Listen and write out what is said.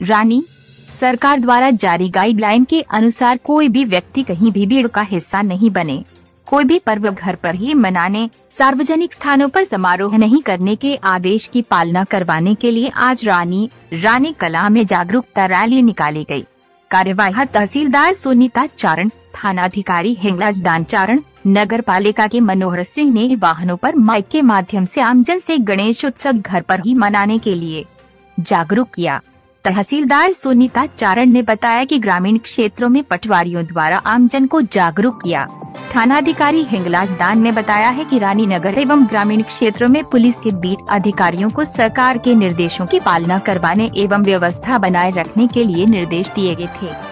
रानी, सरकार द्वारा जारी गाइडलाइन के अनुसार कोई भी व्यक्ति कहीं भी भीड़ का हिस्सा नहीं बने कोई भी पर्व घर पर ही मनाने, सार्वजनिक स्थानों पर समारोह नहीं करने के आदेश की पालना करवाने के लिए आज रानी रानी कला में जागरूकता रैली निकाली गई। कार्यवाही तहसीलदार सुनीता चारण, थानाधिकारी हिंगलाज दान चारण नगर पालिका के मनोहर सिंह ने वाहनों पर माइक के माध्यम से आमजन से गणेश उत्सव घर पर ही मनाने के लिए जागरूक किया तहसीलदार सुनीता चारण ने बताया कि ग्रामीण क्षेत्रों में पटवारियों द्वारा आमजन को जागरूक किया। थानाधिकारी हिंगलाज दान ने बताया है कि रानी नगर एवं ग्रामीण क्षेत्रों में पुलिस के बीच अधिकारियों को सरकार के निर्देशों की पालना करवाने एवं व्यवस्था बनाए रखने के लिए निर्देश दिए गए थे।